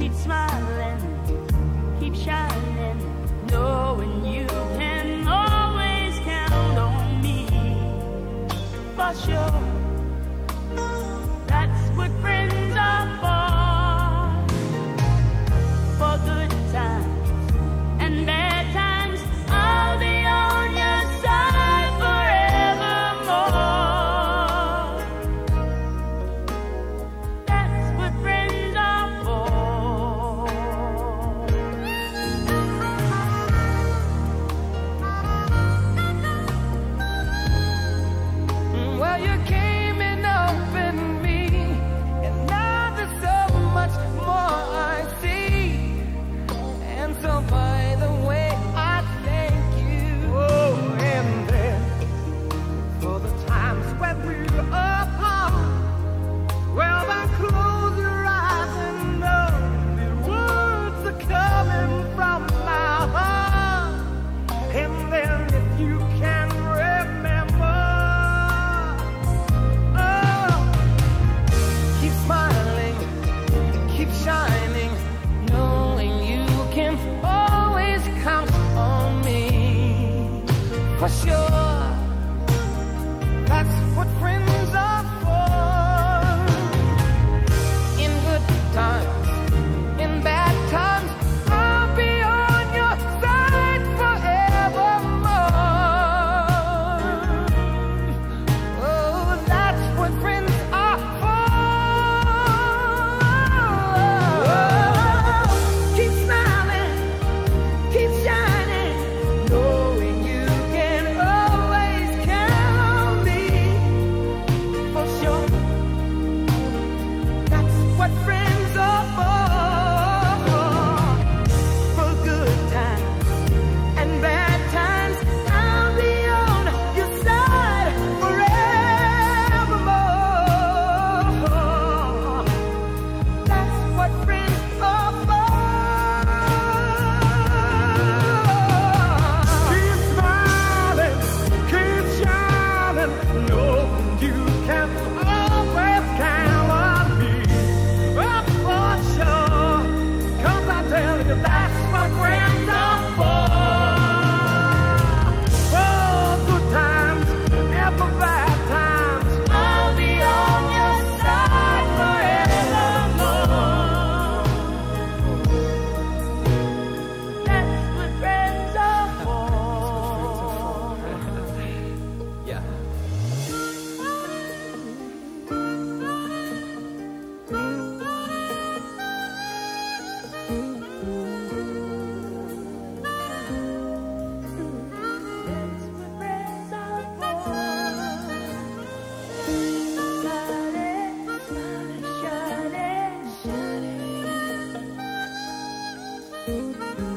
Keep smiling, keep shining, knowing you can always count on me for sure. for sure. Música